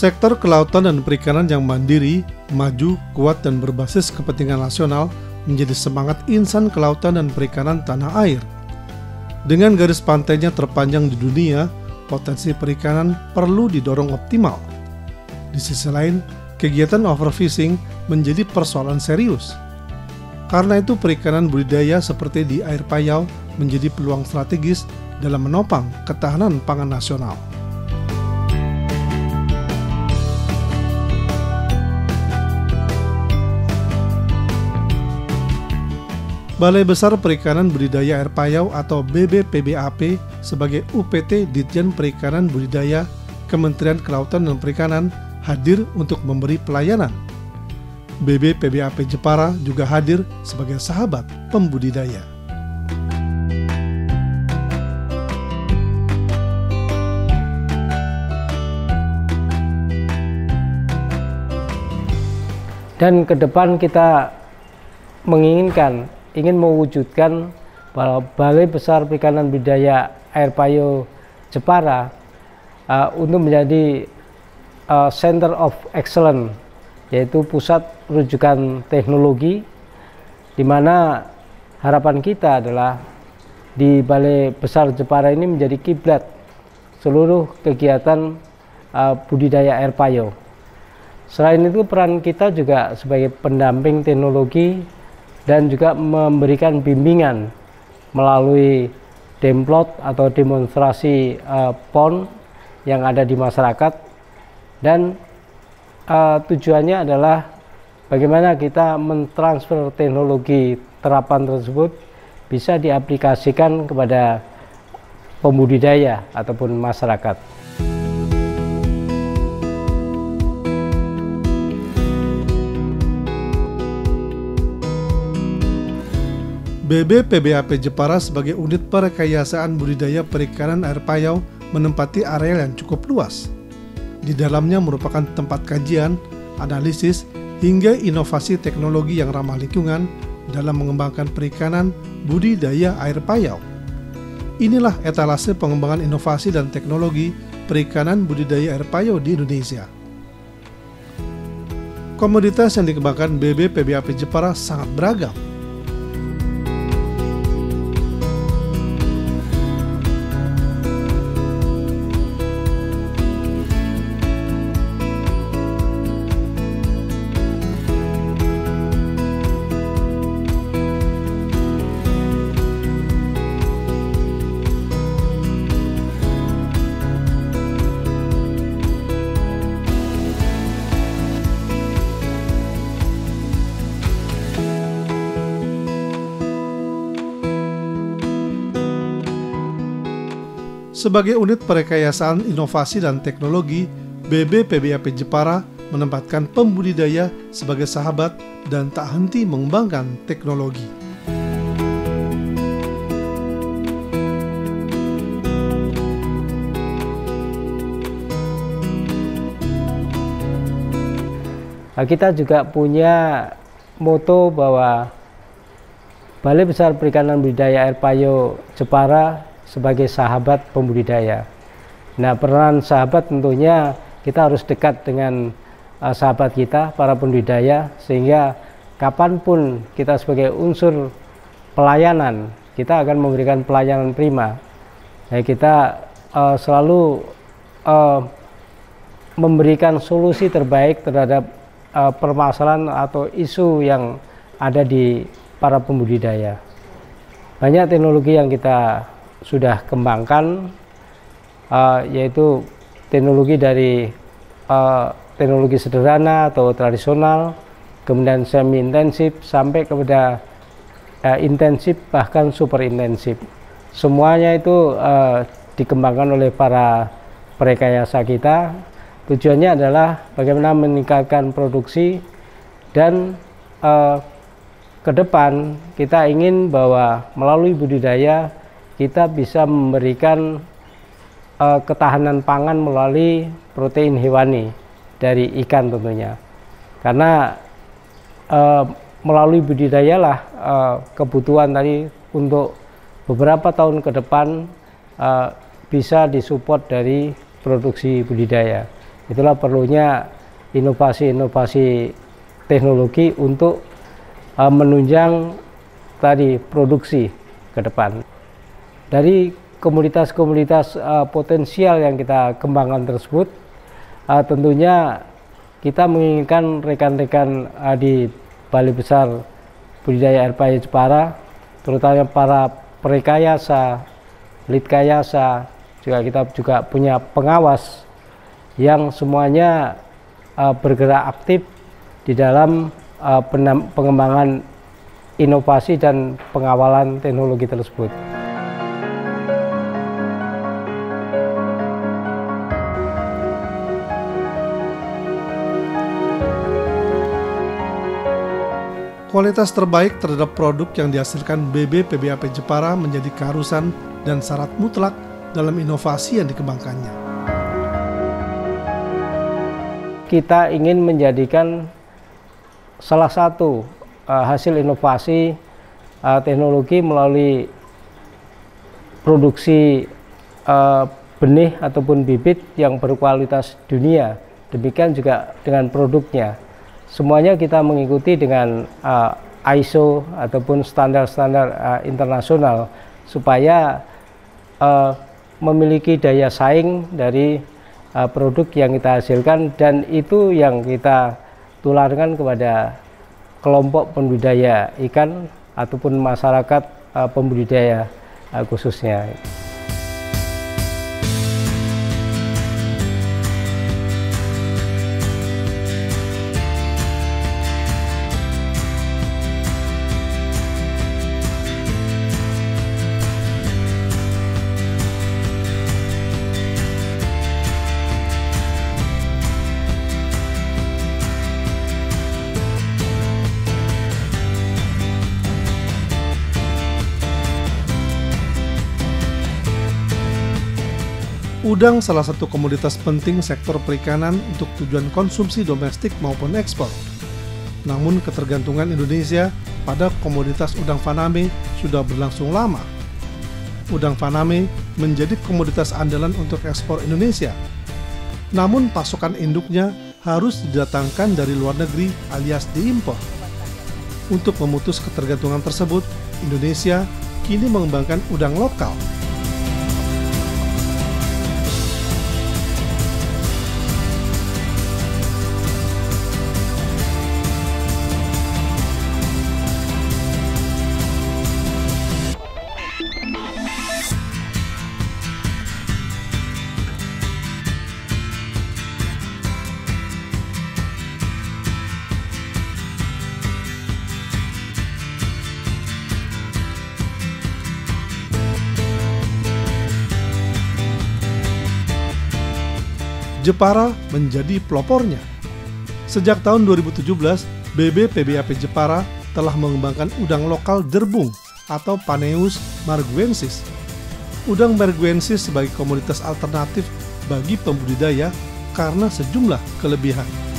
Sektor kelautan dan perikanan yang mandiri, maju, kuat, dan berbasis kepentingan nasional menjadi semangat insan kelautan dan perikanan tanah air. Dengan garis pantainya terpanjang di dunia, potensi perikanan perlu didorong optimal. Di sisi lain, kegiatan overfishing menjadi persoalan serius. Karena itu perikanan budidaya seperti di air payau menjadi peluang strategis dalam menopang ketahanan pangan nasional. Balai Besar Perikanan Budidaya Air Payau atau BBPBAP sebagai UPT Ditjen Perikanan Budidaya Kementerian Kelautan dan Perikanan hadir untuk memberi pelayanan. BBPBAP Jepara juga hadir sebagai sahabat pembudidaya. Dan ke depan kita menginginkan ingin mewujudkan bahwa Balai Besar Perikanan Budidaya Air Payo Jepara uh, untuk menjadi uh, Center of Excellence yaitu pusat rujukan teknologi di mana harapan kita adalah di Balai Besar Jepara ini menjadi kiblat seluruh kegiatan uh, budidaya air payo. Selain itu peran kita juga sebagai pendamping teknologi dan juga memberikan bimbingan melalui demplot atau demonstrasi uh, PON yang ada di masyarakat dan uh, tujuannya adalah bagaimana kita mentransfer teknologi terapan tersebut bisa diaplikasikan kepada pembudidaya ataupun masyarakat. BBPBAP Jepara sebagai unit perekayasaan budidaya perikanan air payau menempati area yang cukup luas. Di dalamnya merupakan tempat kajian, analisis, hingga inovasi teknologi yang ramah lingkungan dalam mengembangkan perikanan budidaya air payau. Inilah etalase pengembangan inovasi dan teknologi perikanan budidaya air payau di Indonesia. Komoditas yang dikembangkan BBPBAP Jepara sangat beragam, Sebagai unit perekayasaan inovasi dan teknologi, BBPBAP Jepara menempatkan pembudidaya sebagai sahabat dan tak henti mengembangkan teknologi. Nah, kita juga punya moto bahwa Balai Besar Perikanan Budidaya Air Payo Jepara sebagai sahabat pembudidaya. Nah, peran sahabat tentunya kita harus dekat dengan uh, sahabat kita, para pembudidaya, sehingga kapan pun kita sebagai unsur pelayanan, kita akan memberikan pelayanan prima. Nah, kita uh, selalu uh, memberikan solusi terbaik terhadap uh, permasalahan atau isu yang ada di para pembudidaya. Banyak teknologi yang kita sudah kembangkan uh, yaitu teknologi dari uh, teknologi sederhana atau tradisional kemudian semi intensif sampai kepada uh, intensif bahkan super intensif semuanya itu uh, dikembangkan oleh para perekayasa kita. Tujuannya adalah bagaimana meningkatkan produksi dan uh, ke depan kita ingin bahwa melalui budidaya kita bisa memberikan uh, ketahanan pangan melalui protein hewani dari ikan tentunya. Karena uh, melalui budidaya lah uh, kebutuhan tadi untuk beberapa tahun ke depan uh, bisa disupport dari produksi budidaya. Itulah perlunya inovasi-inovasi teknologi untuk uh, menunjang tadi produksi ke depan. Dari komunitas-komunitas uh, potensial yang kita kembangkan tersebut, uh, tentunya kita menginginkan rekan-rekan uh, di Balai Besar Budidaya Air Payu Jepara, terutama para perekayasa, litkayasa, juga kita juga punya pengawas yang semuanya uh, bergerak aktif di dalam uh, pengembangan inovasi dan pengawalan teknologi tersebut. Kualitas terbaik terhadap produk yang dihasilkan BB PBAP Jepara menjadi keharusan dan syarat mutlak dalam inovasi yang dikembangkannya. Kita ingin menjadikan salah satu uh, hasil inovasi uh, teknologi melalui produksi uh, benih ataupun bibit yang berkualitas dunia. Demikian juga dengan produknya semuanya kita mengikuti dengan uh, ISO ataupun standar-standar uh, internasional supaya uh, memiliki daya saing dari uh, produk yang kita hasilkan dan itu yang kita tularkan kepada kelompok pembudidaya ikan ataupun masyarakat uh, pembudidaya uh, khususnya. Udang salah satu komoditas penting sektor perikanan untuk tujuan konsumsi domestik maupun ekspor. Namun ketergantungan Indonesia pada komoditas udang faname sudah berlangsung lama. Udang faname menjadi komoditas andalan untuk ekspor Indonesia. Namun pasokan induknya harus didatangkan dari luar negeri alias diimpor. Untuk memutus ketergantungan tersebut, Indonesia kini mengembangkan udang lokal Jepara menjadi pelopornya. Sejak tahun 2017, BB PBAP Jepara telah mengembangkan udang lokal derbung atau Paneus marguensis. Udang marguensis sebagai komunitas alternatif bagi pembudidaya karena sejumlah kelebihan.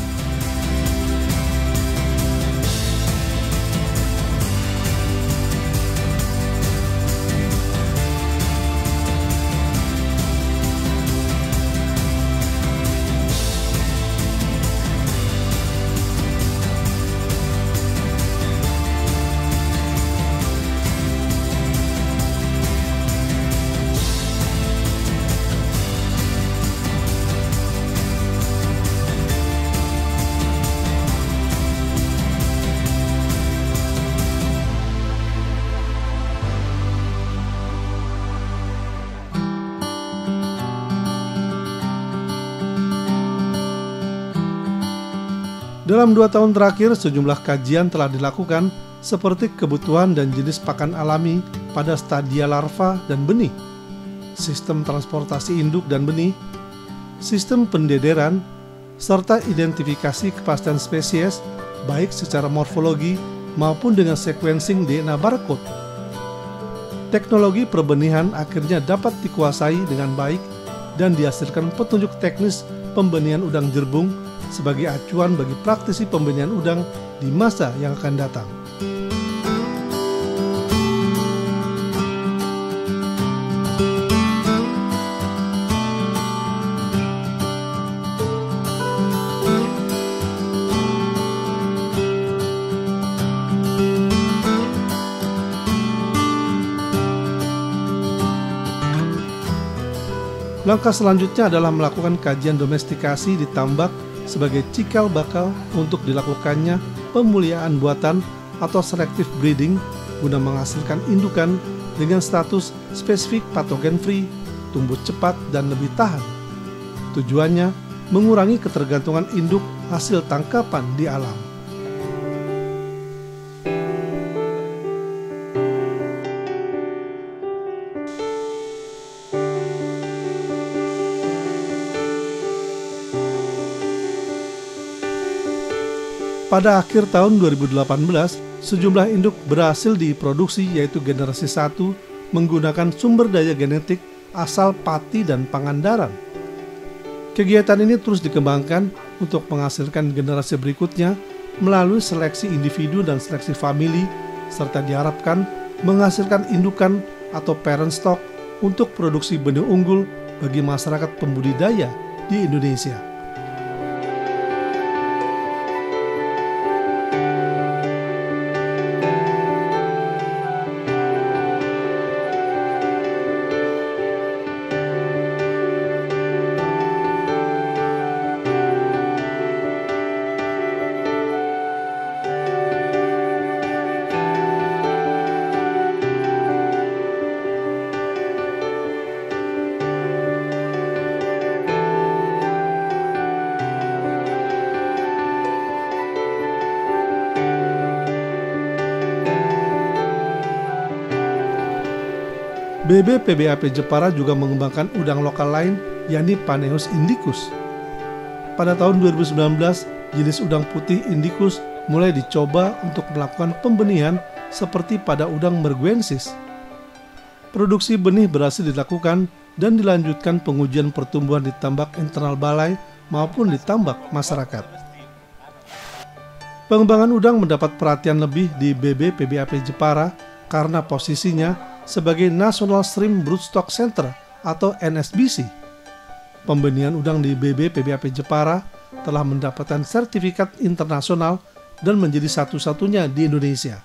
Dalam dua tahun terakhir, sejumlah kajian telah dilakukan seperti kebutuhan dan jenis pakan alami pada stadia larva dan benih, sistem transportasi induk dan benih, sistem pendederan, serta identifikasi kepastian spesies baik secara morfologi maupun dengan sequencing DNA barcode. Teknologi perbenihan akhirnya dapat dikuasai dengan baik dan dihasilkan petunjuk teknis pembenihan udang jerbung sebagai acuan bagi praktisi pembenihan udang di masa yang akan datang. Langkah selanjutnya adalah melakukan kajian domestikasi di tambak sebagai cikal bakal untuk dilakukannya pemuliaan buatan atau selective breeding guna menghasilkan indukan dengan status spesifik patogen free, tumbuh cepat dan lebih tahan. Tujuannya mengurangi ketergantungan induk hasil tangkapan di alam. Pada akhir tahun 2018, sejumlah induk berhasil diproduksi yaitu generasi 1 menggunakan sumber daya genetik asal Pati dan Pangandaran. Kegiatan ini terus dikembangkan untuk menghasilkan generasi berikutnya melalui seleksi individu dan seleksi famili serta diharapkan menghasilkan indukan atau parent stock untuk produksi benih unggul bagi masyarakat pembudidaya di Indonesia. BB PBAP Jepara juga mengembangkan udang lokal lain yakni Paneus indicus. Pada tahun 2019, jenis udang putih indicus mulai dicoba untuk melakukan pembenihan seperti pada udang merguensis. Produksi benih berhasil dilakukan dan dilanjutkan pengujian pertumbuhan di tambak internal balai maupun di tambak masyarakat. Pengembangan udang mendapat perhatian lebih di BB PBAP Jepara karena posisinya sebagai National Stream Broodstock Center atau NSBC. Pembenihan udang di BB PBAP Jepara telah mendapatkan sertifikat internasional dan menjadi satu-satunya di Indonesia.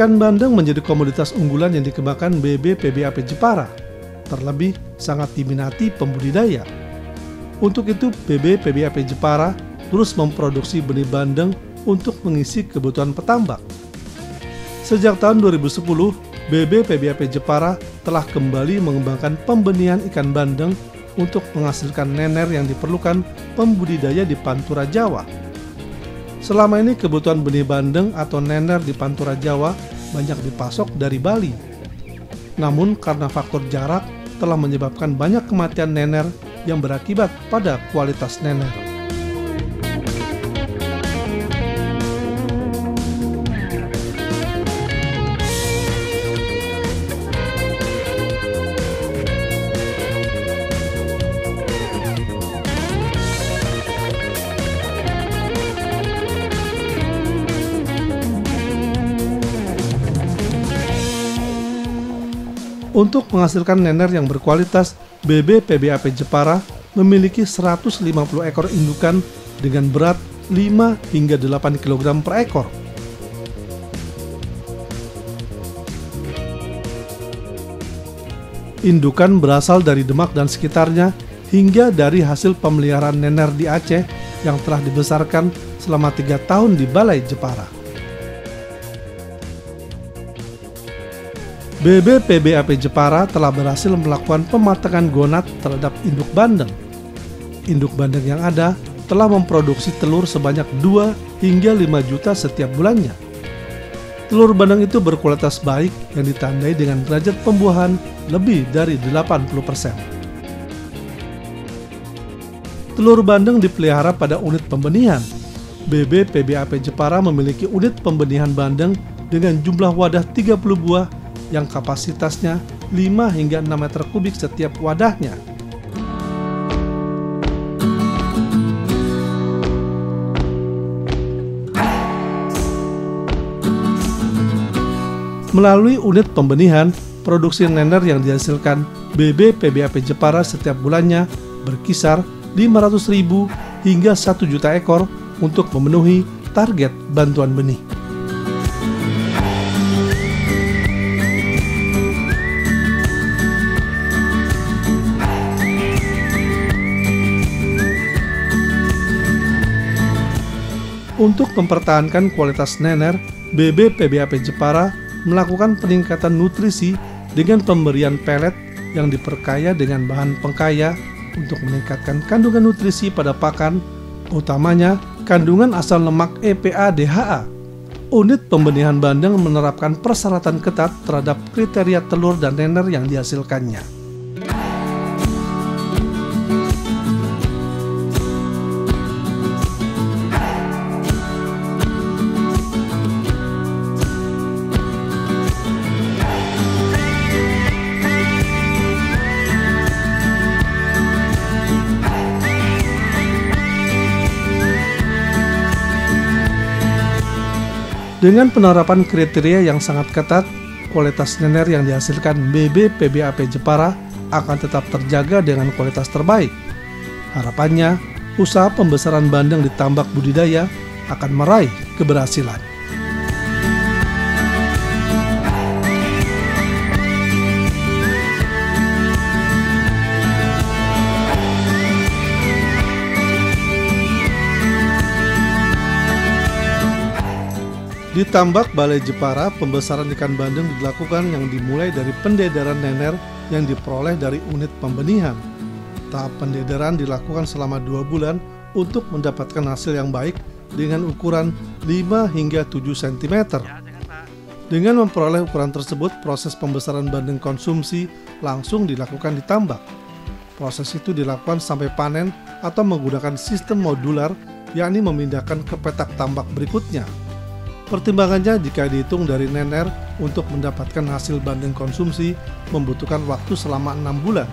Ikan bandeng menjadi komoditas unggulan yang dikembangkan BB PBAP Jepara. Terlebih sangat diminati pembudidaya. Untuk itu BB PBAP Jepara terus memproduksi benih bandeng untuk mengisi kebutuhan petambak. Sejak tahun 2010, BB PBAP Jepara telah kembali mengembangkan pembenihan ikan bandeng untuk menghasilkan nener yang diperlukan pembudidaya di Pantura Jawa. Selama ini kebutuhan benih bandeng atau nener di Pantura Jawa banyak dipasok dari Bali. Namun karena faktor jarak telah menyebabkan banyak kematian nener yang berakibat pada kualitas nener. Untuk menghasilkan nener yang berkualitas, BB PBAP Jepara memiliki 150 ekor indukan dengan berat 5 hingga 8 kg per ekor. Indukan berasal dari Demak dan sekitarnya hingga dari hasil pemeliharaan nener di Aceh yang telah dibesarkan selama tiga tahun di Balai Jepara. BB PBAP Jepara telah berhasil melakukan pematangan gonat terhadap induk bandeng. Induk bandeng yang ada telah memproduksi telur sebanyak 2 hingga 5 juta setiap bulannya. Telur bandeng itu berkualitas baik yang ditandai dengan derajat pembuahan lebih dari 80%. Telur bandeng dipelihara pada unit pembenihan. BB PBAP Jepara memiliki unit pembenihan bandeng dengan jumlah wadah 30 buah yang kapasitasnya 5 hingga 6 meter kubik setiap wadahnya. Melalui unit pembenihan, produksi nender yang dihasilkan BB PBAP Jepara setiap bulannya berkisar 500.000 hingga 1 juta ekor untuk memenuhi target bantuan benih. Untuk mempertahankan kualitas nener, BB PBAP Jepara melakukan peningkatan nutrisi dengan pemberian pelet yang diperkaya dengan bahan pengkaya untuk meningkatkan kandungan nutrisi pada pakan, utamanya kandungan asam lemak EPA DHA. Unit pembenihan bandeng menerapkan persyaratan ketat terhadap kriteria telur dan nener yang dihasilkannya. Dengan penerapan kriteria yang sangat ketat, kualitas nener yang dihasilkan BB PBAP Jepara akan tetap terjaga dengan kualitas terbaik. Harapannya, usaha pembesaran bandeng di tambak budidaya akan meraih keberhasilan. Di tambak Balai Jepara, pembesaran ikan bandeng dilakukan yang dimulai dari pendedaran nener yang diperoleh dari unit pembenihan. Tahap pendedaran dilakukan selama dua bulan untuk mendapatkan hasil yang baik dengan ukuran 5 hingga 7 cm. Dengan memperoleh ukuran tersebut, proses pembesaran bandeng konsumsi langsung dilakukan di tambak. Proses itu dilakukan sampai panen atau menggunakan sistem modular, yakni memindahkan ke petak tambak berikutnya. Pertimbangannya jika dihitung dari nener untuk mendapatkan hasil banding konsumsi membutuhkan waktu selama enam bulan.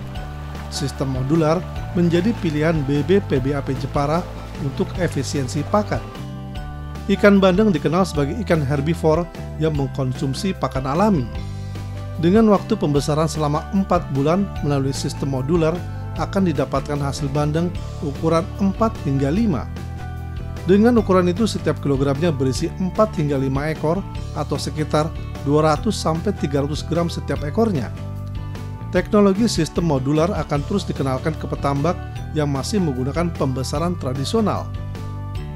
Sistem modular menjadi pilihan BB PBAP Jepara untuk efisiensi pakan. Ikan bandeng dikenal sebagai ikan herbivore yang mengkonsumsi pakan alami. Dengan waktu pembesaran selama 4 bulan melalui sistem modular akan didapatkan hasil bandeng ukuran 4 hingga 5 dengan ukuran itu setiap kilogramnya berisi 4 hingga 5 ekor atau sekitar 200 sampai 300 gram setiap ekornya. Teknologi sistem modular akan terus dikenalkan ke petambak yang masih menggunakan pembesaran tradisional.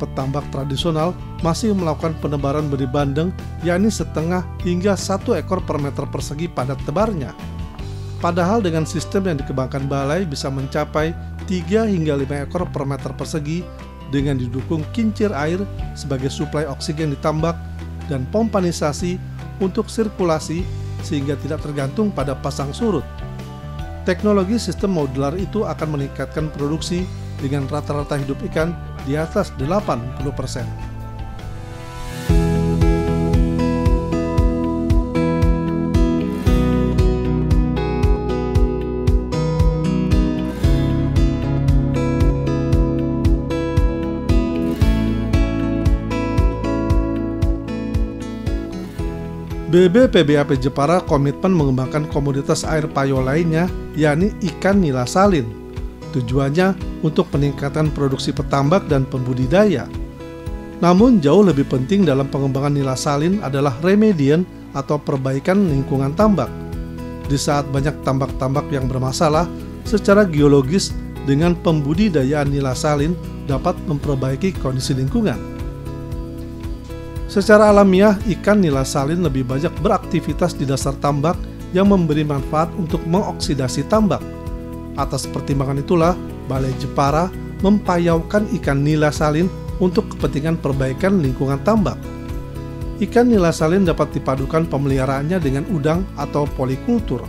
Petambak tradisional masih melakukan penebaran benih bandeng yakni setengah hingga satu ekor per meter persegi pada tebarnya. Padahal dengan sistem yang dikembangkan balai bisa mencapai 3 hingga 5 ekor per meter persegi dengan didukung kincir air sebagai suplai oksigen ditambak dan pompanisasi untuk sirkulasi sehingga tidak tergantung pada pasang surut. Teknologi sistem modular itu akan meningkatkan produksi dengan rata-rata hidup ikan di atas 80%. BB PBAP Jepara komitmen mengembangkan komoditas air payo lainnya, yakni ikan nila salin. Tujuannya untuk peningkatan produksi petambak dan pembudidaya. Namun jauh lebih penting dalam pengembangan nila salin adalah remedian atau perbaikan lingkungan tambak. Di saat banyak tambak-tambak yang bermasalah, secara geologis dengan pembudidayaan nila salin dapat memperbaiki kondisi lingkungan. Secara alamiah, ikan nila salin lebih banyak beraktivitas di dasar tambak yang memberi manfaat untuk mengoksidasi tambak. Atas pertimbangan itulah, Balai Jepara mempayaukan ikan nila salin untuk kepentingan perbaikan lingkungan tambak. Ikan nila salin dapat dipadukan pemeliharaannya dengan udang atau polikultur.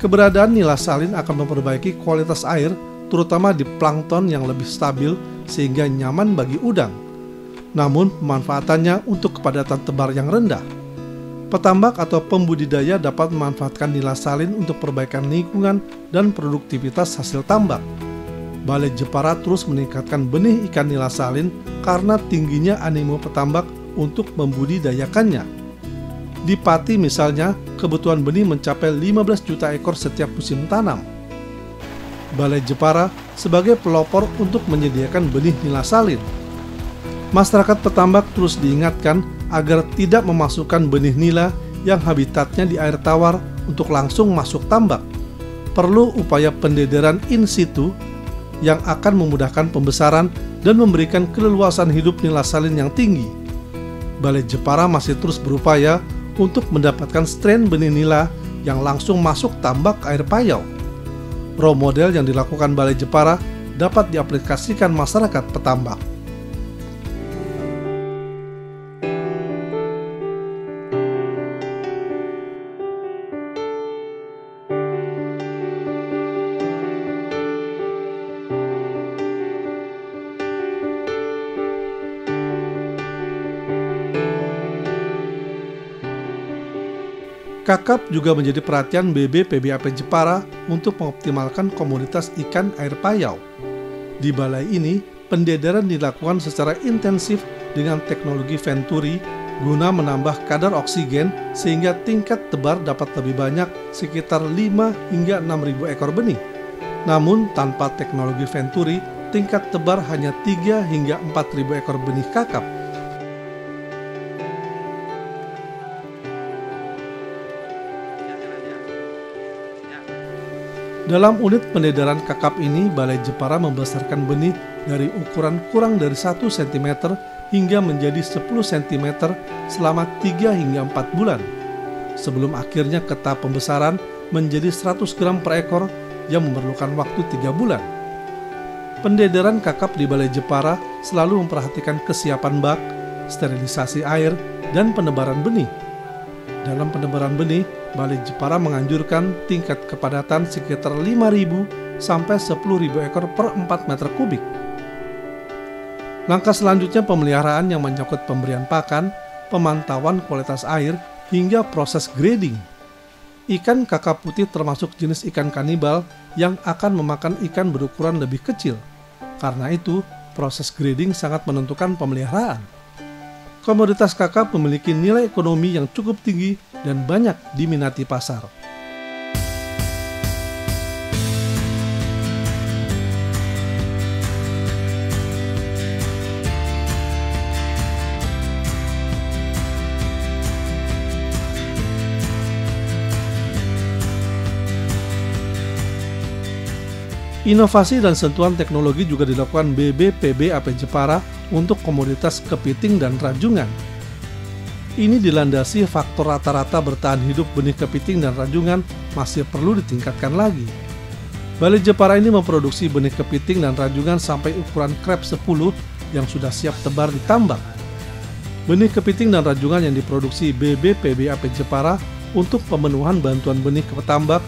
Keberadaan nila salin akan memperbaiki kualitas air, terutama di plankton yang lebih stabil sehingga nyaman bagi udang namun pemanfaatannya untuk kepadatan tebar yang rendah. Petambak atau pembudidaya dapat memanfaatkan nila salin untuk perbaikan lingkungan dan produktivitas hasil tambak. Balai Jepara terus meningkatkan benih ikan nila salin karena tingginya animo petambak untuk membudidayakannya. Di Pati misalnya, kebutuhan benih mencapai 15 juta ekor setiap musim tanam. Balai Jepara sebagai pelopor untuk menyediakan benih nila salin. Masyarakat petambak terus diingatkan agar tidak memasukkan benih nila yang habitatnya di air tawar untuk langsung masuk tambak. Perlu upaya pendederan in situ yang akan memudahkan pembesaran dan memberikan keleluasan hidup nila salin yang tinggi. Balai Jepara masih terus berupaya untuk mendapatkan strain benih nila yang langsung masuk tambak air payau. Raw model yang dilakukan Balai Jepara dapat diaplikasikan masyarakat petambak. Kakap juga menjadi perhatian BB PBAP Jepara untuk mengoptimalkan komoditas ikan air payau. Di balai ini, pendederan dilakukan secara intensif dengan teknologi Venturi guna menambah kadar oksigen sehingga tingkat tebar dapat lebih banyak sekitar 5 hingga 6.000 ekor benih. Namun tanpa teknologi Venturi, tingkat tebar hanya 3 hingga 4.000 ekor benih kakap Dalam unit pendedaran kakap ini, Balai Jepara membesarkan benih dari ukuran kurang dari 1 cm hingga menjadi 10 cm selama 3 hingga 4 bulan. Sebelum akhirnya ke tahap pembesaran menjadi 100 gram per ekor yang memerlukan waktu 3 bulan. Pendedaran kakap di Balai Jepara selalu memperhatikan kesiapan bak, sterilisasi air, dan penebaran benih. Dalam penebaran benih, Balai Jepara menganjurkan tingkat kepadatan sekitar 5.000 sampai 10.000 ekor per 4 meter kubik. Langkah selanjutnya pemeliharaan yang menyangkut pemberian pakan, pemantauan kualitas air, hingga proses grading. Ikan kakap putih termasuk jenis ikan kanibal yang akan memakan ikan berukuran lebih kecil. Karena itu, proses grading sangat menentukan pemeliharaan komoditas kakap memiliki nilai ekonomi yang cukup tinggi dan banyak diminati pasar. Inovasi dan sentuhan teknologi juga dilakukan BBPB AP Jepara untuk komoditas kepiting dan rajungan. Ini dilandasi faktor rata-rata bertahan hidup benih kepiting dan rajungan masih perlu ditingkatkan lagi. Balai Jepara ini memproduksi benih kepiting dan rajungan sampai ukuran krep 10 yang sudah siap tebar di tambak. Benih kepiting dan rajungan yang diproduksi BBPB AP Jepara untuk pemenuhan bantuan benih ke petambak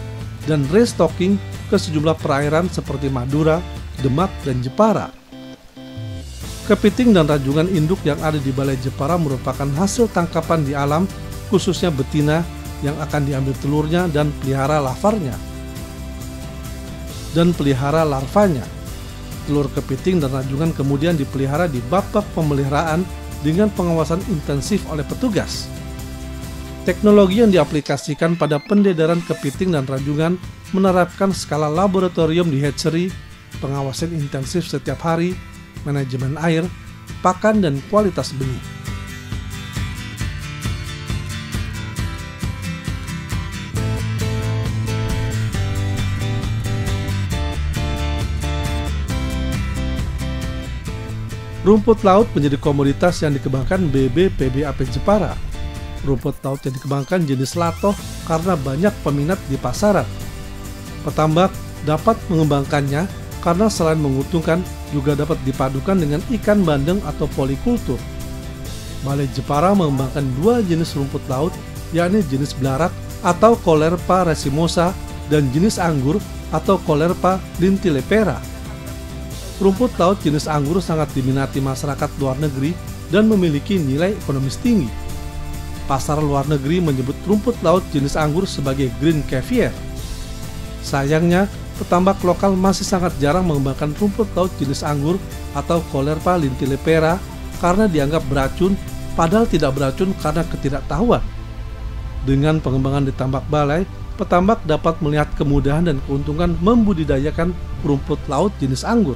dan restocking ke sejumlah perairan seperti Madura, Demak, dan Jepara. Kepiting dan rajungan induk yang ada di Balai Jepara merupakan hasil tangkapan di alam, khususnya betina yang akan diambil telurnya dan pelihara lavarnya. Dan pelihara larvanya. Telur kepiting dan rajungan kemudian dipelihara di bak-bak pemeliharaan dengan pengawasan intensif oleh petugas. Teknologi yang diaplikasikan pada pendedaran kepiting dan rajungan menerapkan skala laboratorium di hatchery, pengawasan intensif setiap hari, manajemen air, pakan, dan kualitas benih. Rumput laut menjadi komoditas yang dikembangkan BBPBAP Jepara Rumput laut yang dikembangkan jenis latoh karena banyak peminat di pasaran. Petambak dapat mengembangkannya karena selain menguntungkan juga dapat dipadukan dengan ikan bandeng atau polikultur. Balai Jepara mengembangkan dua jenis rumput laut, yakni jenis belarak atau Colerpa resimosa dan jenis anggur atau Colerpa lintilepera. Rumput laut jenis anggur sangat diminati masyarakat luar negeri dan memiliki nilai ekonomis tinggi pasar luar negeri menyebut rumput laut jenis anggur sebagai green caviar. Sayangnya, petambak lokal masih sangat jarang mengembangkan rumput laut jenis anggur atau Colerpa lintilepera karena dianggap beracun padahal tidak beracun karena ketidaktahuan. Dengan pengembangan di tambak balai, petambak dapat melihat kemudahan dan keuntungan membudidayakan rumput laut jenis anggur.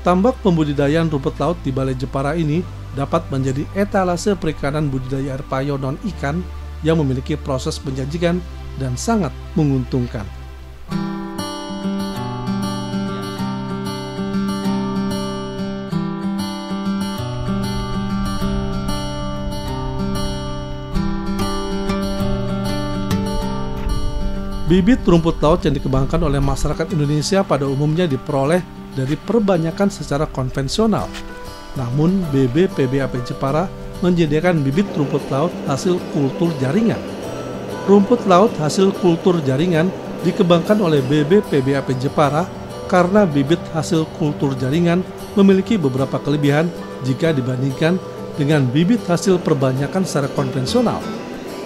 Tambak pembudidayaan rumput laut di Balai Jepara ini dapat menjadi etalase perikanan budidaya air payo non ikan yang memiliki proses menjanjikan dan sangat menguntungkan. Bibit rumput laut yang dikembangkan oleh masyarakat Indonesia pada umumnya diperoleh dari perbanyakan secara konvensional. Namun, BBPBAP Jepara menyediakan bibit rumput laut hasil kultur jaringan. Rumput laut hasil kultur jaringan dikembangkan oleh BBPBAP Jepara karena bibit hasil kultur jaringan memiliki beberapa kelebihan jika dibandingkan dengan bibit hasil perbanyakan secara konvensional.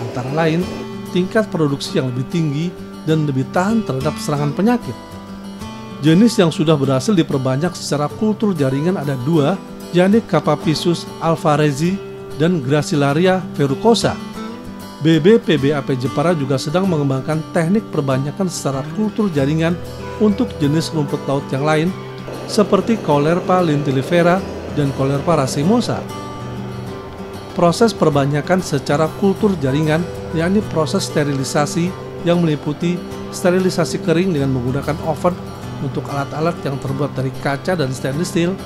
Antara lain, tingkat produksi yang lebih tinggi dan lebih tahan terhadap serangan penyakit. Jenis yang sudah berhasil diperbanyak secara kultur jaringan ada dua, yakni Capapisus alvarezi dan Gracilaria verrucosa. BBPBAP Jepara juga sedang mengembangkan teknik perbanyakan secara kultur jaringan untuk jenis rumput laut yang lain seperti Colerpa lentilifera dan Colerpa racemosa. Proses perbanyakan secara kultur jaringan yakni proses sterilisasi yang meliputi sterilisasi kering dengan menggunakan oven untuk alat-alat yang terbuat dari kaca dan stainless steel,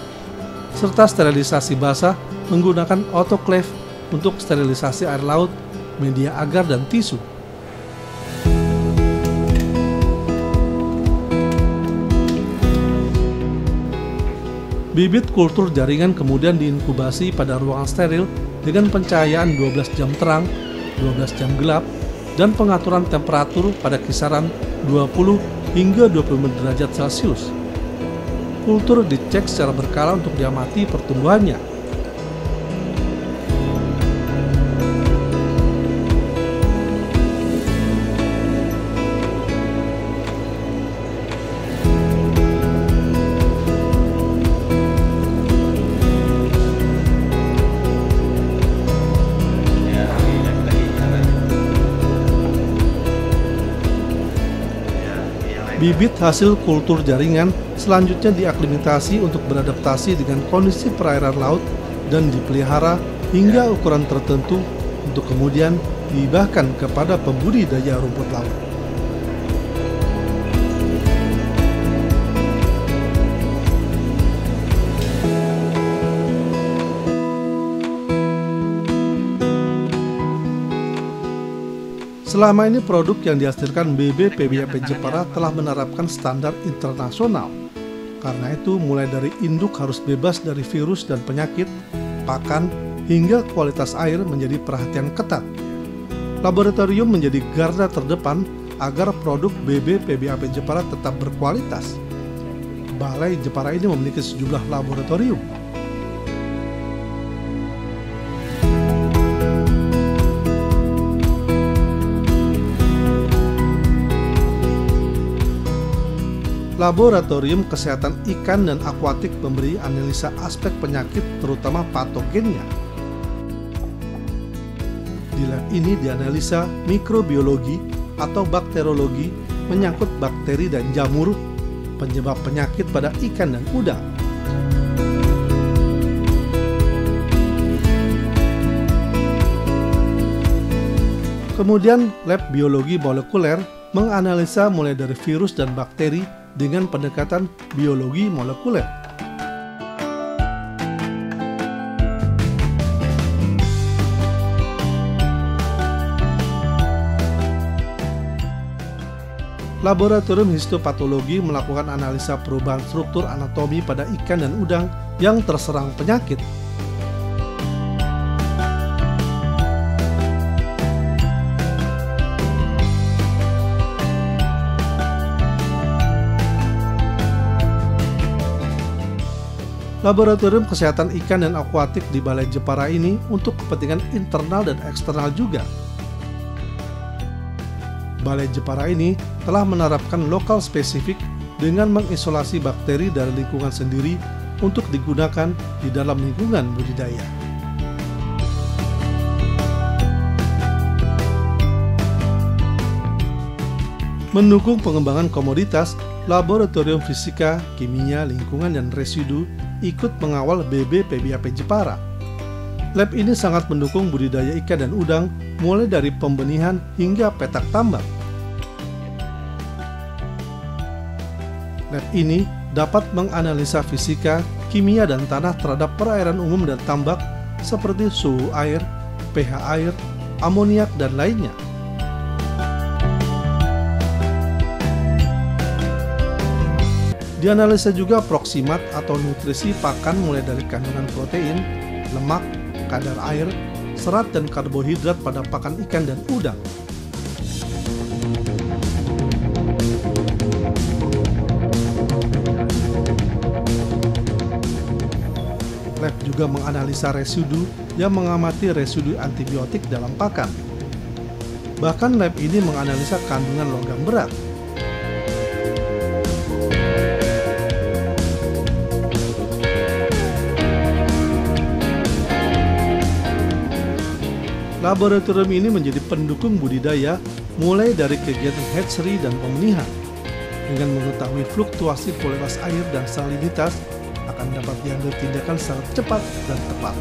serta sterilisasi basah menggunakan autoclave untuk sterilisasi air laut, media agar, dan tisu. Bibit kultur jaringan kemudian diinkubasi pada ruangan steril dengan pencahayaan 12 jam terang, 12 jam gelap, dan pengaturan temperatur pada kisaran 20 hingga 25 derajat Celcius. Kultur dicek secara berkala untuk diamati pertumbuhannya Bibit hasil kultur jaringan selanjutnya diaklimatasi untuk beradaptasi dengan kondisi perairan laut dan dipelihara hingga ukuran tertentu untuk kemudian dihibahkan kepada pembudidaya rumput laut. Selama ini produk yang dihasilkan BB PBAP Jepara telah menerapkan standar internasional. Karena itu mulai dari induk harus bebas dari virus dan penyakit, pakan, hingga kualitas air menjadi perhatian ketat. Laboratorium menjadi garda terdepan agar produk BB PBAP Jepara tetap berkualitas. Balai Jepara ini memiliki sejumlah laboratorium, Laboratorium Kesehatan Ikan dan Akuatik memberi analisa aspek penyakit terutama patogennya. Di lab ini dianalisa mikrobiologi atau bakteriologi menyangkut bakteri dan jamur penyebab penyakit pada ikan dan udang. Kemudian lab biologi molekuler menganalisa mulai dari virus dan bakteri dengan pendekatan biologi molekuler. Laboratorium histopatologi melakukan analisa perubahan struktur anatomi pada ikan dan udang yang terserang penyakit Laboratorium Kesehatan Ikan dan Akuatik di Balai Jepara ini untuk kepentingan internal dan eksternal juga. Balai Jepara ini telah menerapkan lokal spesifik dengan mengisolasi bakteri dari lingkungan sendiri untuk digunakan di dalam lingkungan budidaya. Mendukung pengembangan komoditas, Laboratorium Fisika, Kimia, Lingkungan, dan Residu ikut mengawal BBPBAP Jepara. Lab ini sangat mendukung budidaya ikan dan udang mulai dari pembenihan hingga petak tambak. Lab ini dapat menganalisa fisika, kimia, dan tanah terhadap perairan umum dan tambak seperti suhu air, pH air, amoniak, dan lainnya. Dianalisa juga proksimat atau nutrisi pakan mulai dari kandungan protein, lemak, kadar air, serat dan karbohidrat pada pakan ikan dan udang. Lab juga menganalisa residu yang mengamati residu antibiotik dalam pakan. Bahkan lab ini menganalisa kandungan logam berat, Laboratorium ini menjadi pendukung budidaya mulai dari kegiatan hatchery dan pemenihan. Dengan mengetahui fluktuasi kualitas air dan salinitas, akan dapat diambil tindakan secara cepat dan tepat.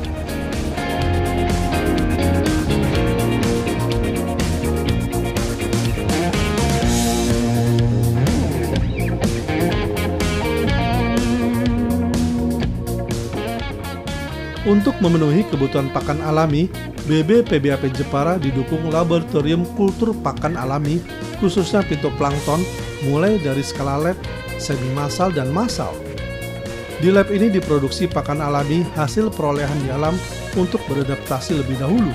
Untuk memenuhi kebutuhan pakan alami, BBPBAP Jepara didukung Laboratorium Kultur Pakan Alami, khususnya fitoplankton, mulai dari skala lab, semi massal, dan massal. Di lab ini diproduksi pakan alami hasil perolehan di alam untuk beradaptasi lebih dahulu.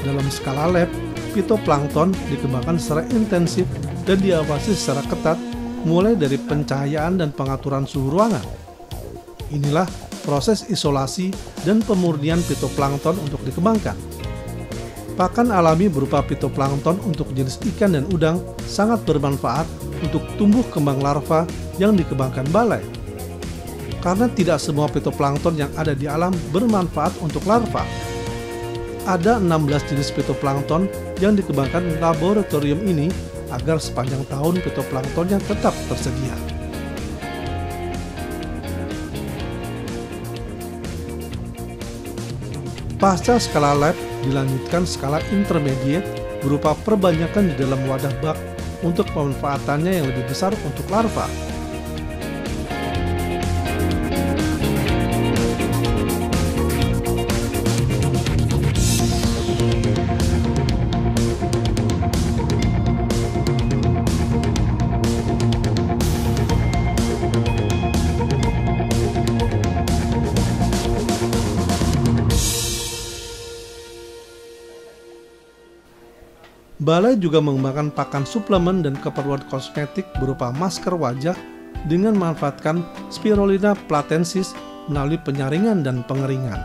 Dalam skala lab, fitoplankton dikembangkan secara intensif dan diawasi secara ketat mulai dari pencahayaan dan pengaturan suhu ruangan. Inilah proses isolasi dan pemurnian fitoplankton untuk dikembangkan. Pakan alami berupa fitoplankton untuk jenis ikan dan udang sangat bermanfaat untuk tumbuh kembang larva yang dikembangkan balai. Karena tidak semua fitoplankton yang ada di alam bermanfaat untuk larva. Ada 16 jenis fitoplankton yang dikembangkan laboratorium ini agar sepanjang tahun fitoplanktonnya tetap tersedia. Pasca skala lab, dilanjutkan skala intermediate berupa perbanyakan di dalam wadah bak untuk pemanfaatannya yang lebih besar untuk larva. Balai juga mengembangkan pakan suplemen dan keperluan kosmetik berupa masker wajah dengan memanfaatkan Spirulina platensis melalui penyaringan dan pengeringan.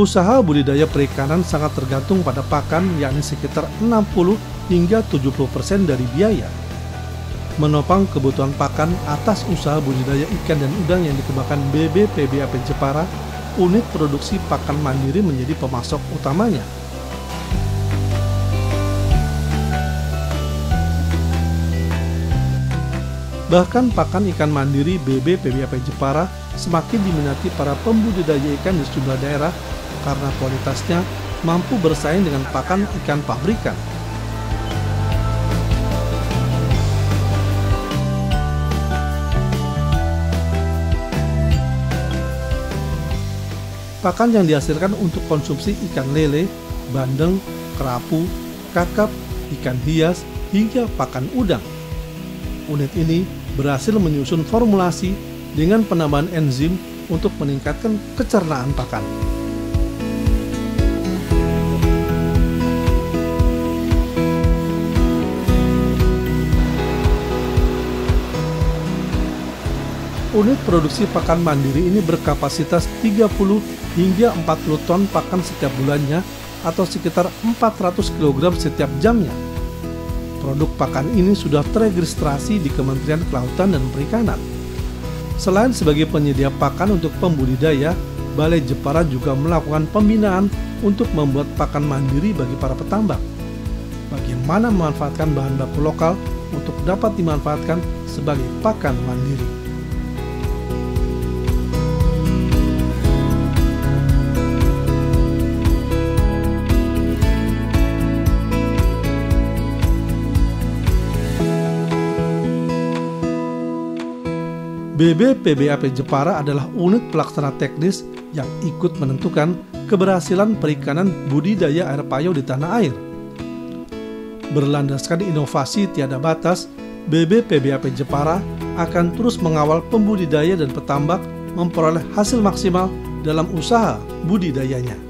Usaha budidaya perikanan sangat tergantung pada pakan yakni sekitar 60 hingga 70% dari biaya. Menopang kebutuhan pakan atas usaha budidaya ikan dan udang yang dikembangkan BBPBAP Jepara, unit produksi pakan mandiri menjadi pemasok utamanya. Bahkan pakan ikan mandiri BBPBAP Jepara semakin diminati para pembudidaya ikan di sejumlah daerah karena kualitasnya mampu bersaing dengan pakan ikan pabrikan. Pakan yang dihasilkan untuk konsumsi ikan lele, bandeng, kerapu, kakap, ikan hias, hingga pakan udang. Unit ini berhasil menyusun formulasi dengan penambahan enzim untuk meningkatkan kecernaan pakan. Unit produksi pakan mandiri ini berkapasitas 30 hingga 40 ton pakan setiap bulannya atau sekitar 400 kg setiap jamnya. Produk pakan ini sudah teregistrasi di Kementerian Kelautan dan Perikanan. Selain sebagai penyedia pakan untuk pembudidaya, Balai Jepara juga melakukan pembinaan untuk membuat pakan mandiri bagi para petambak. Bagaimana memanfaatkan bahan baku lokal untuk dapat dimanfaatkan sebagai pakan mandiri. BBPBAP Jepara adalah unit pelaksana teknis yang ikut menentukan keberhasilan perikanan budidaya air payau di tanah air. Berlandaskan inovasi tiada batas, BBPBAP Jepara akan terus mengawal pembudidaya dan petambak memperoleh hasil maksimal dalam usaha budidayanya.